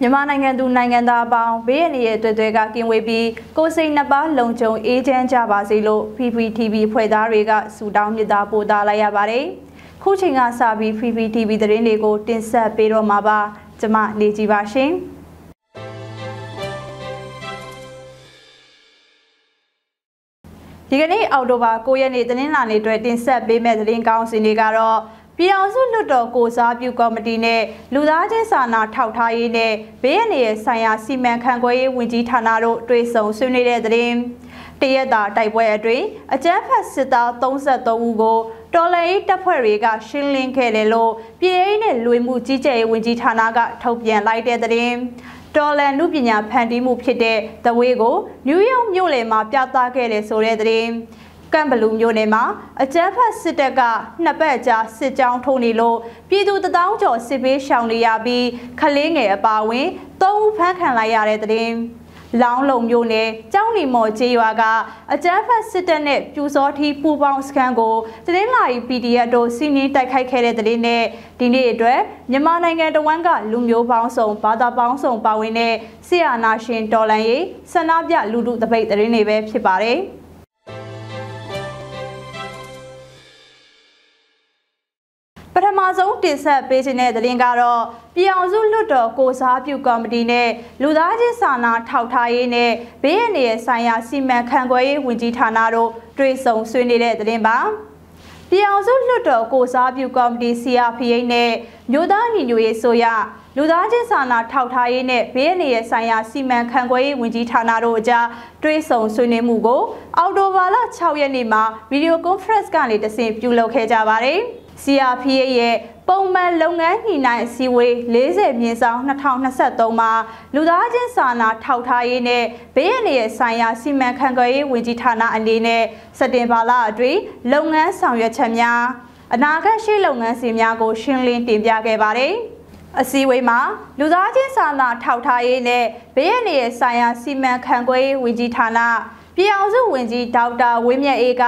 မြန်မာနိုင်ငံသူနိုင်ငံသားအပေါင်းဘေးအန္တရာယ်တွေ့တွေ့ကကင်းဝေးပြီးကိုယ်စိတ်နှစ်ပါးလုံခြုံအေးချမ်းကြပါစေလို့ PPTV ဖွဲ့သားတွေကဆုတောင်းမြတ်တာပို့သလိုက်ရပါတယ်။ခုချိန်ကစပြီး PPTV သတင်းတွေကိုတင်ဆက်ပေးတော့မှာပါ။ကျွန်မနေကြပါရှင်။ဒီကနေ့အောက်တိုဘာ9ရက်နေ့တင်းလာနေ့အတွက်တင်ဆက်ပေးမယ့်သတင်းကောင်းစီတွေကတော့ ပြည်အောင်စုလွှတ်တော်ကိုစားပြုကော်မတီနဲ့လူသားချင်းစာနာထောက်ထားရေးနဲ့ဘေးရန်ရဲ့ဆိုင်ရာစီမံခန့်ခွဲရေးဝန်ကြီးဌာနတို့တွေ့ဆုံဆွေးနွေးတဲ့သတင်းတရက်တာတိုက်ပွဲအတွင်းအကြမ်းဖက်စစ်သား33ဦးကိုတော်လှန်ရေးတပ်ဖွဲ့တွေကရှင်းလင်းခဲ့တယ်လို့ပြည်ထောင်နဲ့လူမှုကြီးကြပ်ရေးဝန်ကြီးဌာနကထုတ်ပြန်လိုက်တဲ့သတင်းတော်လန်လူပညာဖန်တီးမှုဖြစ်တဲ့သဝေးကိုနယူးယောက်မြို့လယ်မှာပြသခဲ့တယ်ဆိုတဲ့သတင်း ကမ်ဘလူးမြို့နယ်မှာအကြမ်းဖက်စစ်တပ်ကနှစ်ပတ်ကြာစစ်ကြောင်းထုံနေလို့ပြည်သူတထောင်ကျော်စစ်ပေးရှောင်နေရပြီးခလေးငယ်အပါဝင်၃ဦးဖမ်းခံလိုက်ရတဲ့တဲ့င်းလောင်းလုံမျိုးနဲ့ကျောင်းလီမော်ကျေးရွာကအကြမ်းဖက်စစ်တပ်နဲ့ပြူစောထီပူပေါင်းစခန်းကိုတရင်လာရီ PDF တို့စီးနင်းတိုက်ခိုက်ခဲ့တဲ့တဲ့င်းနဲ့ဒီနေ့အတွက်မြန်မာနိုင်ငံတဝန်းကလူမျိုးပေါင်းစုံဘာသာပေါင်းစုံပါဝင်တဲ့ဆီယာနာရှင်တော်လန်ရေးဆန္ဒပြလူထုတပိတ်တဲ့င်းတွေပဲဖြစ်ပါတယ်။ ဆုံးတင်ဆက်ပေးခြင်းတဲ့သတင်းကတော့ပြည်အောင်စုလွှတ်တော်ကိုစားပြုကော်မတီနဲ့လူသားချင်းစာနာထောက်ထားရေးနဲ့ဘေးအန္တရာယ်ဆိုင်ရာစီမံခန့်ခွဲရေးဝန်ကြီးဌာနတို့တွေ့ဆုံဆွေးနွေးတဲ့သတင်းပါပြည်အောင်စုလွှတ်တော်ကိုစားပြုကော်မတီ CRPH နဲ့မြို့သားညီညွတ်ရေးဆိုရလူသားချင်းစာနာထောက်ထားရေးနဲ့ဘေးအန္တရာယ်ဆိုင်ရာစီမံခန့်ခွဲရေးဝန်ကြီးဌာနတို့အကြားတွဲဆုံဆွေးနွေးမှုကိုအော်တိုဘာလ6ရက်နေ့မှာဗီဒီယိုကွန်ဖရင့်ကနေတဆင့်ပြုလုပ်ခဲ့ကြပါတယ်။ CRPA ရဲ့ပုံမှန်လုပ်ငန်းညှိနှိုင်းအစည်းအဝေး40မြင်းဆောင်2023မှာလူသားချင်းစာနာထောက်ထားရေးနဲ့ဘေးအန္တရာယ်ဆိုင်ရာစီမံခန့်ခွဲရေးဝန်ကြီးဌာနအနေနဲ့စက်တင်ဘာလအတွင်းလုပ်ငန်းဆောင်ရွက်ချက်များအနာဂတ်ရှိလုပ်ငန်းစဉ်များကိုရှင်းလင်းတင်ပြခဲ့ပါတယ်။အစည်းအဝေးမှာလူသားချင်းစာနာထောက်ထားရေးနဲ့ဘေးအန္တရာယ်ဆိုင်ရာစီမံခန့်ခွဲရေးဝန်ကြီးဌာန ပြည်အောင်စုဝန်ကြီးဒေါက်တာဝင်းမြတ်အေးက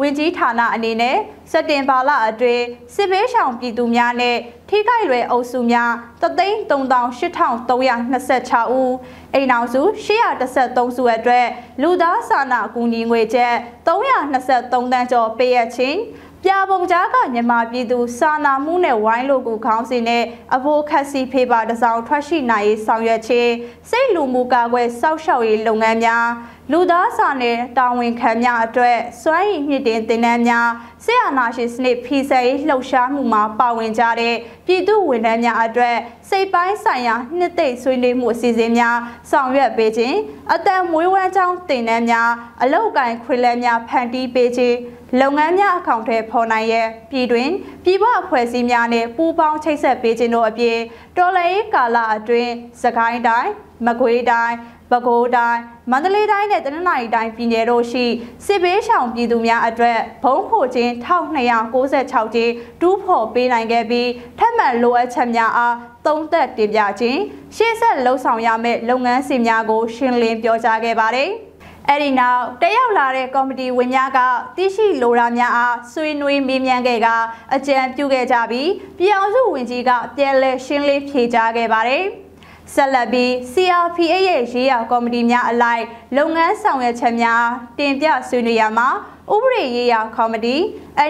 ဝန်ကြီးဌာနအနေနဲ့စက်တင်ဘာလအတွင်းစစ်ဘေးရှောင်ပြည်သူများနဲ့ထိခိုက်လွယ်အုပ်စုများ338,326ဦးအိမ်အောင်စု813စုအတွက်လူသားစာနာအကူအညီငွေကျပ်323တန်းကျော်ပေးရခြင်းပြပုံကြားကမြန်မာပြည်သူစာနာမှုနဲ့ဝိုင်းလို့ကိုခေါင်းစဉ်နဲ့အဖို့ခက်စီဖေးပါတစောင်းထွက်ရှိနိုင်ရေးဆောင်ရွက်ခြင်းစိတ်လူမှုကာကွယ်စောင့်ရှောက်ရေးလုပ်ငန်းများ လူသားစာနယ်တာဝန်ခံများအတွက်စွမ်းရည်မြင့်တင်တင်နန်းများဆရာနာရှင်စနစ်ဖီဆယ်ရေးလှုပ်ရှားမှုမှာပါဝင်ကြတဲ့ပြည်သူဝန်ထမ်းများအတွက်စိတ်ပိုင်းဆိုင်ရာနှစ်သိမ့်ဆွေးနွေးမှုအစီအစဉ်များဆောင်ရွက်ပေးခြင်းအတန်မွေးဝမ်းကြောင်းတင်နန်းများအလောက်ကိုင်ခွေလဲများဖန်တီးပေးခြင်းလုပ်ငန်းများအကောင့်ထဲပေါ်နိုင်ရဲ့ပြည်တွင်ပြည်ပအဖွဲ့အစည်းများနဲ့ပူးပေါင်းချိတ်ဆက်ပေးခြင်းတို့အပြင်တော်လှန်ရေးကာလအတွင်းစကိုင်းတိုင်းမကွေးတိုင်း ပဲခူးတိုင်းမန္တလေးတိုင်းနဲ့တနင်္သာရီတိုင်းပြည်နယ်တို့ရှိစစ်ဘေးရှောင်ပြည်သူများအတွက်ဘုံခိုခြင်း1296ကျင်းတူးဖော်ပေးနိုင်ခဲ့ပြီးထပ်မံလိုအပ်ချက်များအားသုံးသက်တင်ပြခြင်းရှေ့ဆက်လှုပ်ဆောင်ရမယ့်လုပ်ငန်းစဉ်များကို ရှင်းလင်းပြောကြားခဲ့ပါတယ်။အဲ့ဒီနောက်တက်ရောက်လာတဲ့ကော်မတီဝင်များကတိရှိလိုရာများအားဆွေးနွေးမေးမြန်းခဲ့ကအကြံပြုခဲ့ကြပြီးပြည်အောင်စုဝင်ကြီးကပြန်လည်ရှင်းလင်းဖြေကြားခဲ့ပါတယ်။ ဆက်လက်ပြီး CRPA ရဲ့ရေးရာကော်မတီများအလိုက်လုပ်ငန်းဆောင်ရွက်ချက်များတင်ပြဆွေးနွေးရမှာဥပဒေရေးရာကော်မတီ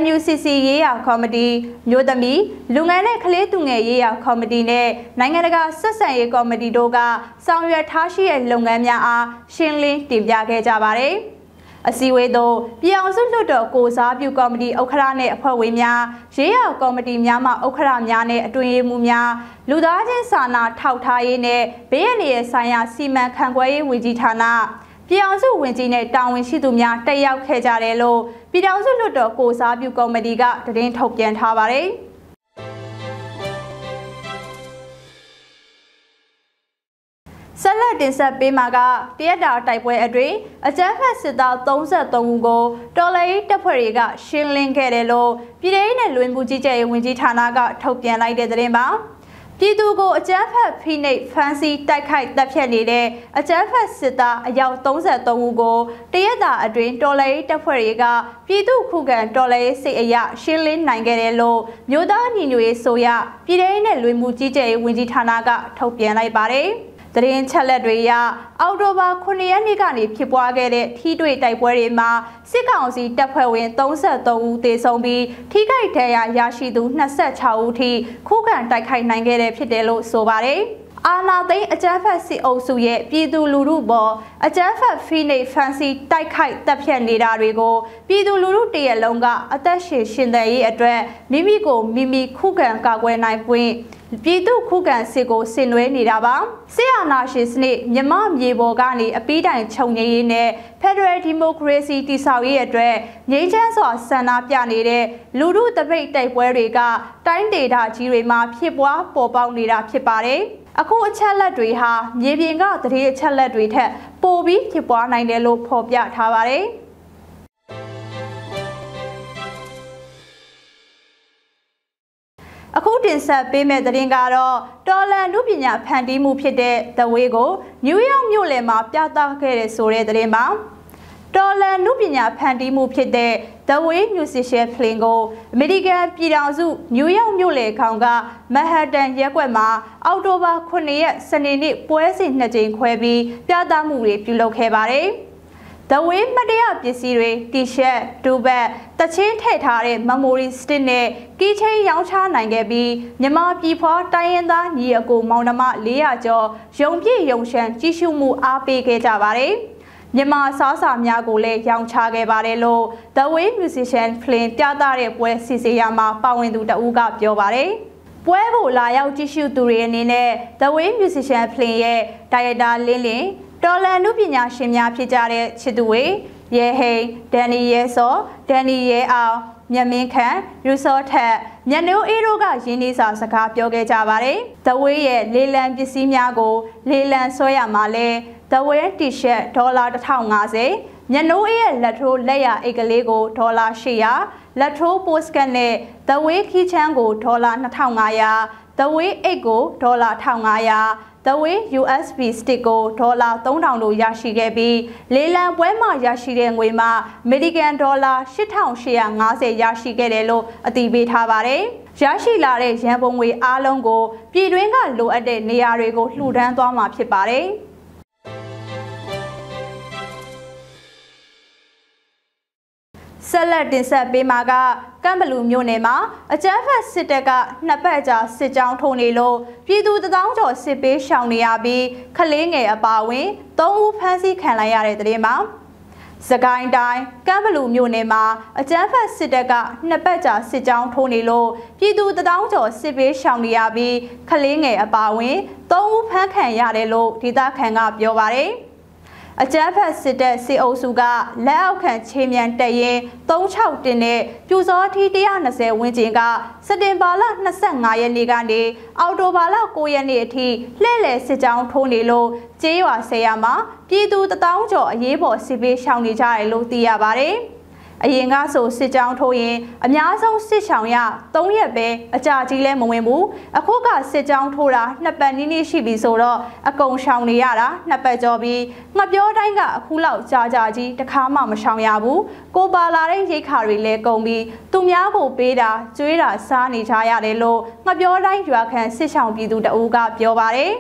NUCC ရေးရာကော်မတီမျိုးသမီးလူငယ်နဲ့ကလေးသူငယ်ရေးရာကော်မတီနဲ့နိုင်ငံတကာဆက်ဆံရေးကော်မတီတို့ကဆောင်ရွက်ထားရှိတဲ့လုပ်ငန်းများအားရှင်းလင်းတင်ပြခဲ့ကြပါတယ်။ အစည်းအဝေးသို့ပြည်အောင်စုလွှတ်တော်ကိုစားပြုကော်မတီဥက္ကဋ္ဌနဲ့အဖွဲ့ဝင်များရေးရကော်မတီများမှဥက္ကဋ္ဌများနဲ့အတွင်ရေးမှူးများလူသားချင်းစာနာထောက်ထားရေးနဲ့ဘေးအန္တရာယ်ဆိုင်ရာစီမံခန့်ခွဲရေးဝန်ကြီးဌာနပြည်အောင်စုဝင်ကြီးနဲ့တာဝန်ရှိသူများတက်ရောက်ခဲ့ကြတယ်လို့ပြည်အောင်စုလွှတ်တော်ကိုစားပြုကော်မတီကသတင်းထုတ်ပြန်ထားပါတယ်။ ဆက်လက်တင်ဆက်ပေးမှာကတရက်တာတိုက်ပွဲအတွင်းအကြမ်းဖက်စစ်သား33ဦးကိုတော်လှန်ရေးတပ်ဖွဲ့တွေကရှင်းလင်းခဲ့တယ်လို့ပြည်ထောင်နဲ့လူဝင်မှုကြီးကြပ်ရေးဝန်ကြီးဌာနကထုတ်ပြန်လိုက်တဲ့သတင်းပါပြည်သူကိုအကြမ်းဖက်ဖိနှိပ်ဖမ်းဆီးတိုက်ခိုက်တပ်ဖြတ်နေတဲ့အကြမ်းဖက်စစ်သားအယောက်33ဦးကိုတရက်တာအတွင်းတော်လှန်ရေးတပ်ဖွဲ့တွေကပြည်သူခုခံတော်လှန်ရေးစစ်အရာရှင်းလင်းနိုင်ခဲ့တယ်လို့မြို့သားညီညွတ်ရေးဆိုရပြည်ထောင်စုနဲ့လူမှုကြီးကြပ်ရေးဝန်ကြီးဌာနကထုတ်ပြန်လိုက်ပါတယ်။ သတင်းချက်လက်တွေအရအောက်တိုဘာ9ရက်နေ့ကနေဖြစ်ပွားခဲ့တဲ့ထီးတွေ့တိုက်ပွဲတွေမှာစစ်ကောင်စီတပ်ဖွဲ့ဝင်33ဦးသေဆုံးပြီးထိခိုက်ဒဏ်ရာရရှိသူ26ဦးထိခုခံတိုက်ခိုက်နိုင်ခဲ့တဲ့ဖြစ်တယ်လို့ဆိုပါတယ်။အာနာသိန်းအကြမ်းဖက်စစ်အုပ်စုရဲ့ပြည်သူလူထုပေါ်အကြမ်းဖက်ဖိနှိပ်ဖန်ဆီးတိုက်ခိုက်တပ်ဖြတ်နေတာတွေကိုပြည်သူလူထုတရက်လုံးကအသက်ရှင်ရှင်သန်ရေးအတွက်မိမိကိုမိမိခုခံကာကွယ်နိုင်ပွင့် ပြည်သူခုခံစစ်ကိုဆင်နွှဲနေတာပါဆရာနာရှင်စနစ်မြမမြေပေါ်ကနေအပီးတိုင်ခြုံငင်းရေးနဲ့ Federal Democracy တည်ဆောက်ရေးအတွက်ငြိမ်းချမ်းစွာဆန္ဒပြနေတဲ့လူထုတပိတ်တိုက်ပွဲတွေကတိုင်းဒေသကြီးတွေမှာဖြစ်ပွားပေါ်ပေါက်နေတာဖြစ်ပါတယ်အခုအချက်လက်တွေဟာမြေပြင်ကတရေအချက်လက်တွေထက်ပိုပြီးဖြစ်ပွားနိုင်တယ်လို့ဖော်ပြထားပါတယ်။ အခုတင်ဆက်ပေးမယ့်သတင်းကတော့တော်လန်လူပညာဖန်တီးမှုဖြစ်တဲ့ The Way ကိုနယူးယောက်မြို့လယ်မှာပြသခဲ့တဲ့ဆိုတဲ့သတင်းပါတော်လန်လူပညာဖန်တီးမှုဖြစ်တဲ့ The Way Musician Play ကိုအမေရိကန်ပြည်ထောင်စုနယူးယောက်မြို့လယ်ခေါင်ကမဟတ်တန်ရက်ကွက်မှာအောက်တိုဘာ9ရက်စနေနေ့ပွဲစဉ်နှစ်ကြိမ်ခွဲပြီးပြသမှုတွေပြုလုပ်ခဲ့ပါတယ်။ The Way မတရားပစ္စည်းတွေ T-shirt, တူဘတ်တချင်းထည့်ထားတဲ့ memory stick နဲ့ key chain ရောင်းချနိုင်ခဲ့ပြီးမြမပြည်ဖွားတိုင်းရင်းသားညီအကိုမောင်နှမ400ကျော်ရုံပြည့်ရုံရှမ်းကြီးစုမှုအားပေးခဲ့ကြပါတယ်။မြန်မာစားစာများကိုလည်းရောင်းချခဲ့ပါတယ်လို့ The Way Musician Film ပြသတဲ့ပွဲစီစဉ်ရမှာပါဝင်သူတဦးကပြောပါတယ်။ပွဲကိုလာရောက်ကြည့်ရှုသူတွေအနေနဲ့ The Way Musician Film ရဲ့ဒါရိုက်တာလင်းလင်း တော်လန်နုပညာရှင်များဖြစ်ကြတဲ့ချစ်သူဝေရဲဟိန်ဒန်နီရဲစောဒန်နီရဲအောင်မြမင်းခန့်ရူစောထက်မြတ်နိုးအေးတို့ကရင်းနှီးစာစကားပြောခဲ့ကြပါတယ်။သဝေးရဲ့လေလံပစ္စည်းများကို လေလံဆွဲရမှာလဲသဝေးတီရှပ်ဒေါ်လာ1050မြတ်နိုးအေးရဲ့လက်ထိုးလက်ရအိတ်ကလေးကိုဒေါ်လာ800လက်ထိုးပို့စကတ်နဲ့သဝေးခီးချမ်းကိုဒေါ်လာ2500သဝေးအိတ်ကိုဒေါ်လာ1500 The Way USB stick ကိုဒေါ်လာ3000လို့ရရှိခဲ့ပြီးလေလံပွဲမှာရရှိတဲ့ငွေမှာအမေရိကန်ဒေါ်လာ8850ရရှိခဲ့တယ်လို့အတည်ပြုထားပါတယ်။ရရှိလာတဲ့ရန်ပုံငွေအားလုံးကိုပြည်တွင်းကလိုအပ်တဲ့နေရာတွေကိုလှူဒန်းသွားမှာဖြစ်ပါတယ်။ ဆက်လက်တင်ဆက်ပေးမှာကကမ်ဘလူမြို့နယ်မှာအကြမ်းဖက်စစ်တပ်ကနှစ်ပတ်ကြာစစ်ကြောင်းထိုးနေလို့ပြည်သူတထောင်ကျော်စစ်ပေးရှောင်နေရပြီးခလေးငယ်အပါဝင်၃ဦးဖမ်းဆီးခံလိုက်ရတဲ့တဲ့င်းမှာစကိုင်းတိုင်းကမ်ဘလူမြို့နယ်မှာအကြမ်းဖက်စစ်တပ်ကနှစ်ပတ်ကြာစစ်ကြောင်းထိုးနေလို့ပြည်သူတထောင်ကျော်စစ်ပေးရှောင်နေရပြီးခလေးငယ်အပါဝင်၃ဦးဖမ်းခံရတယ်လို့ဒေသခံကပြောပါတယ်။ အကြမ်းဖက်စစ်တပ်စစ်အုပ်စုကလက်အောက်ခံခြေမြန်တက်ရင်36တင်နဲ့ပြူစောထီ120ဝန်းကျင်ကစက်တင်ဘာလ25ရက်နေ့ကနေအောက်တိုဘာလ9ရက်နေ့အထိလှည့်လည်စစ်ကြောင်းထိုးနေလို့ကျေးရွာဆယ်ရမှာပြည်သူတထောင်ကျော်အရေးပေါ်စစ်ပေးရှောင်နေကြတယ်လို့သိရပါတယ်။ အရင်ကဆိုစစ်ကြောင်းထိုးရင်အများဆုံးစစ်ချောင်ရ3ရက်ပဲအကြာကြီးလဲမဝင်ဘူးအခုကစစ်ကြောင်းထိုးတာနှစ်ပတ်နီးနီးရှိပြီဆိုတော့အကုန်ရှောင်နေရတာနှစ်ပတ်ကျော်ပြီးငှပြောတိုင်းကအခုလောက်ကြာကြာကြီးတခါမှမရှောင်ရဘူးကိုပါလာတဲ့ရိတ်ခါတွေလဲကုန်ပြီးသူများကိုပေးတာကျွေးတာစားနေကြရတယ်လို့ငှပြောတိုင်းရွာခံစစ်ချောင်ပြည်သူတအူးကပြောပါတယ်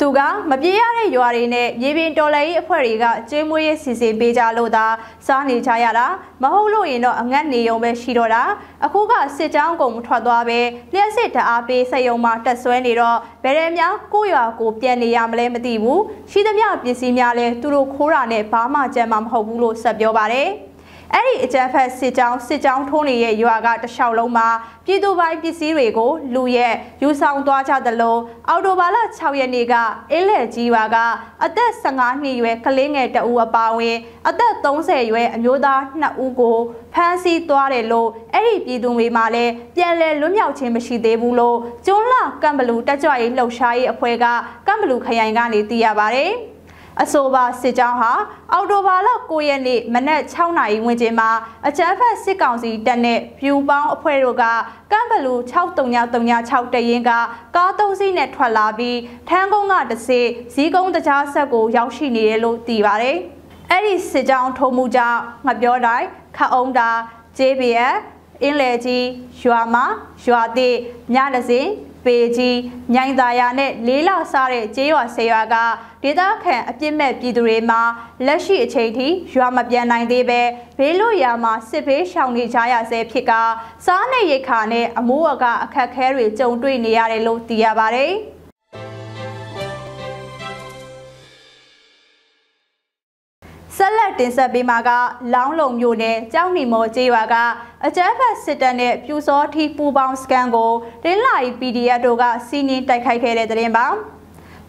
သူကမပြေးရတဲ့ရွာတွေနဲ့မြေပြင်တော်လှန်ရေးအဖွဲ့တွေကကျွေးမွေးရေးစီစဉ်ပေးကြလို့သာစားနေကြရတာမဟုတ်လို့ရင်တော့အငတ်နေုံပဲရှိတော့တာအခုကစစ်ကြောင်းကုန်ထွက်သွားပဲလျှက်စစ်တအားပေးစက်ယုံမှာတက်ဆွဲနေတော့ဗရဲများကိုရွာကိုပြန်နေရမလဲမသိဘူးရှိသမျှပစ္စည်းများလဲသူတို့ခိုးတာနဲ့ဘာမှကြမ်းမှာမဟုတ်ဘူးလို့ဆက်ပြောပါတယ် အဲ့ဒီအကြမ်းဖက်စစ်ကြောင်းစစ်ကြောင်းထိုးနေတဲ့ရွာကတလျှောက်လုံးမှာပြည်သူပိုင်ပစ္စည်းတွေကိုလူရဲယူဆောင်သွားကြသလိုအော်တိုဘာလ6ရက်နေ့ကအေးလက်ကြီးရွာကအသက်15နှစ်ရွယ်ကလေးငယ်တဦးအပါအဝင်အသက်30ရွယ်အမျိုးသား2ဦးကိုဖမ်းဆီးသွားတယ်လို့အဲ့ဒီပြည်သူတွေမှလည်းပြန်လည်လွတ်မြောက်ခြင်းမရှိသေးဘူးလို့ကျွန်းလကမ်ဘလူတက်ကြွရေးလှုပ်ရှားရေးအဖွဲ့ကကမ်ဘလူခရိုင်ကနေသိရပါဗျ။အ အဆိုပါစစ်ကြောင်းဟာအော်တိုဘာလ9ရက်နေ့မနက်6နာရီဝန်းကျင်မှာအကြမ်းဖက်စစ်ကောင်စီတပ်နဲ့ဖြူပေါင်းအဖွဲ့တို့ကကမ်ဘလူ6336တရင်ကကားသုံးစီးနဲ့ထွက်လာပြီးထန်းကုန်းကတစေဇီးကုန်းတကြားဆက်ကိုရောက်ရှိနေတယ်လို့သိပါတယ်။အဲ့ဒီစစ်ကြောင်းထုံးမှုကြောင့်ငပြောတိုင်းခအုံးတာ JBF အင်းလေကြီးရွာမှာရွာတိညတစင် ပေကြီးမြိုင်သာယာနဲ့လေးလစားတဲ့ကျေးရွာဆေးရွာကဒေသခံအပြစ်မဲ့ပြည်သူတွေမှာလက်ရှိအချိန်ထိရွာမပြန်နိုင်သေးပဲဘေးလွတ်ရာမှာစစ်ဘေးရှောင်နေကြရဆဲဖြစ်ကစားနေရိတ်ခါနဲ့အမိုးအကအခက်ခဲတွေကြုံတွေ့နေရတယ်လို့သိရပါတယ်။ တင်ဆက်ပေးမှာကလောင်းလုံမြို့နယ်ကြောက်နီမော်ကျေးရွာကအကြမ်းဖက်စစ်တပ်နဲ့ပြူစောထီပူပေါင်းစကန်ကိုတင်းလာရီ PDF တို့ကစီးနင်းတိုက်ခိုက်ခဲ့တဲ့တဲ့ရင်ပါ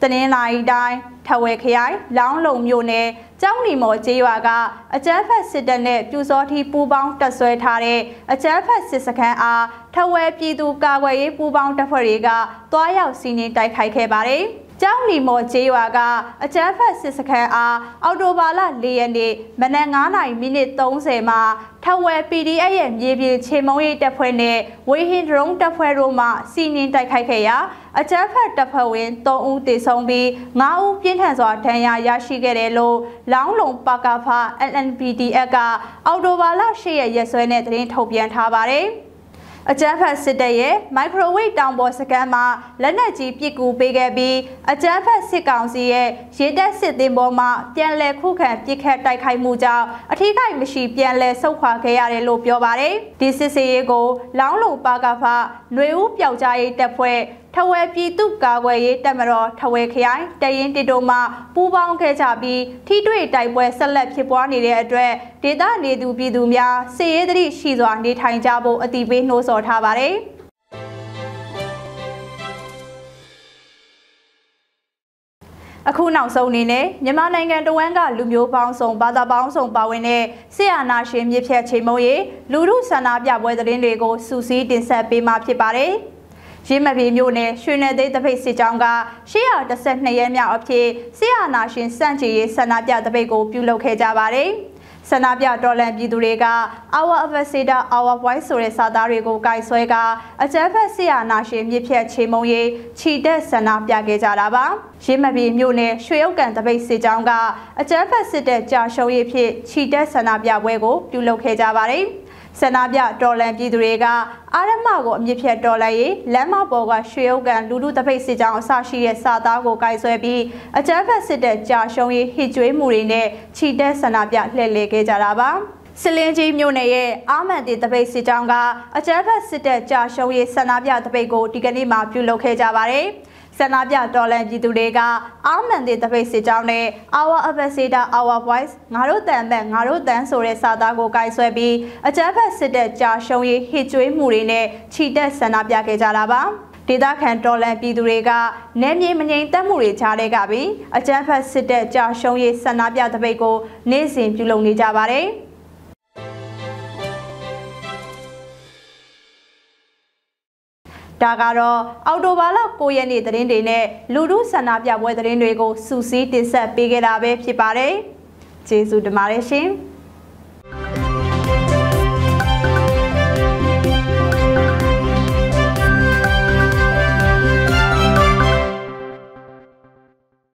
တနင်္လာရီတိုင်းထဝယ်ခရိုင်လောင်းလုံမြို့နယ်ကျောင်းနီမော်ကျေးရွာကအကြမ်းဖက်စစ်တပ်နဲ့ပြူစောထီပူပေါင်းတပ်ဆွဲထားတဲ့အကြမ်းဖက်စစ်စခန်းအားထဝယ်ပြည်သူကာကွယ်ရေးပူပေါင်းတပ်ဖွဲ့တွေကတွားရောက်စီးနင်းတိုက်ခိုက်ခဲ့ပါတယ်။ ကျောင်းလီမော်ကျေးရွာကအကြမ်းဖက်စစ်စခန်းအားအော်တိုဘာလ၄ရက်နေ့မနက်9:30မိနစ်30မှာထဝယ် PDF ရဲ့မြေပြင်ချေမုံရေးတပ်ဖွဲ့နဲ့ဝေဟင်ဒရုန်းတပ်ဖွဲ့တို့မှစီနင်းတိုက်ခိုက်ခဲ့ရာအကြမ်းဖက်တပ်ဖွဲ့ဝင်3ဦးသေဆုံးပြီး9ဦးပြင်းထန်စွာဒဏ်ရာရရှိခဲ့တယ်လို့လောင်းလုံပါကာဖာ LNPDF ကအော်တိုဘာလ10ရက်ရက်စွဲနဲ့သတင်းထုတ်ပြန်ထားပါတယ်။ အကြမ်းဖက်စစ်တပ်ရဲ့မိုက်ခရိုဝေ့တောင်ပေါ်စကန်မှာလက်နက်ကြီးပစ်ကူပေးခဲ့ပြီးအကြမ်းဖက်စစ်ကောင်စီရဲ့ရေတပ်စစ်သင်္ဘောမှပြန်လည်ခုခံပစ်ခတ်တိုက်ခိုက်မှုကြောင့်အထူးကိမရှိပြန်လည်ဆုတ်ခွာခဲ့ရတယ်လို့ပြောပါတယ်ဒီစစ်စေးရေးကိုလောင်းလုံပါကဖຫນွေဦးပျောက်ကြားရေးတပ်ဖွဲ့ ထဝယ်ပြည်သူ့ကာကွယ်ရေးတပ်မတော်ထဝယ်ခရိုင်တရင်တီတိုမှပူးပေါင်းခဲ့ကြပြီးထိတွေ့တိုက်ပွဲဆက်လက်ဖြစ်ပွားနေတဲ့အတွက်ဒေသနေသူပြည်သူများစေရေးသတိရှိစွာနေထိုင်ကြဖို့အတိပေးနှိုးဆော်ထားပါတယ်။အခုနောက်ဆုံးအနေနဲ့မြန်မာနိုင်ငံတဝန်းကလူမျိုးပေါင်းစုံဘာသာပေါင်းစုံပါဝင်တဲ့ဆီယနာရှင်မြစ်ဖြတ်ချိန်မုံရေးလူမှုဆန္ဒပြပွဲသတင်းတွေကိုစူးစီးတင်ဆက်ပေးမှာဖြစ်ပါတယ်။ ရင်းမပြေမြို့နယ်ရွှေနယ်သိန်းတပိတ်စစ်ကြောင်းက812ရက်မြောက်အဖြစ်ဆီယာနာရှင်စန့်ချီရေးဆန္ဒပြတပိတ်ကိုပြုလုပ်ခဲ့ကြပါတယ်။ဆန္ဒပြတော်လန်ပြည်သူတွေက Our Ambassador Our Voice ဆိုတဲ့စာသားတွေကိုကိုင်ဆွဲကအကြမ်းဖက်ဆီယာနာရှင်မြစ်ဖြတ်ချေမုံရေးခြိတက်ဆန္ဒပြခဲ့ကြတာပါ။ရင်းမပြေမြို့နယ်ရွှေဥက္ကန်တပိတ်စစ်ကြောင်းကအကြမ်းဖက်စစ်တပ်ကြာရှုံးရေးဖြစ်ခြိတက်ဆန္ဒပြပွဲကိုပြုလုပ်ခဲ့ကြပါတယ်။ ဆန္ဒပြတော်လန်ပြည်သူတွေကအာရမကိုအမြင့်ဖြတ်တော်လှန်ရေးလမ်းမပေါ်ကရွှေဥကန်လူလူတပိတ်စစ်ကြောင်းအစရှိတဲ့စာသားကိုကိုင်ဆွဲပြီးအကြမ်းဖက်စစ်တပ်ကြာရှုံးရေးဟစ်ကြွေးမှုတွေနဲ့ခြိတက်ဆန္ဒပြလှည့်လည်ခဲ့ကြတာပါ စလင်းကြီးမြို့နယ်ရဲ့အာမန်တီတပိတ်စစ်ကြောင်းကအကြမ်းဖက်စစ်တပ်ကြာရှုံးရေးဆန္ဒပြတပိတ်ကိုဒီကနေ့မှပြုလုပ်ခဲ့ကြပါတယ်။ဆန္ဒပြတော်လန်ပြည်သူတွေကအာမန်တဲ့တပိတ်စစ်ကြောင်းနဲ့ Our Ambassador Our Voice ငါတို့တန်ဘက်ငါတို့တန်ဆိုတဲ့စာသားကိုကိုင်ဆွဲပြီးအကြမ်းဖက်စစ်တပ်ကြာရှုံးရေးဟစ်ကြွေးမှုတွေနဲ့ခြိတက်ဆန္ဒပြခဲ့ကြတာပါဒေသခံတော်လန်ပြည်သူတွေကနယ်မြေမငြိမ်သက်မှုတွေကြားထဲကပြီးအကြမ်းဖက်စစ်တပ်ကြာရှုံးရေးဆန္ဒပြတပိတ်ကိုနေ့စဉ်ပြုလုပ်နေကြပါတယ်။ ဒါကတော့အော်တိုဘာလ9ရက်နေ့သတင်းတွေနဲ့လူမှုဆန္ဒပြပွဲသတင်းတွေကိုစူးစီးတင်ဆက်ပေးခဲ့တာပဲဖြစ်ပါတယ်။ကျေးဇူးတင်ပါတယ်ရှင်။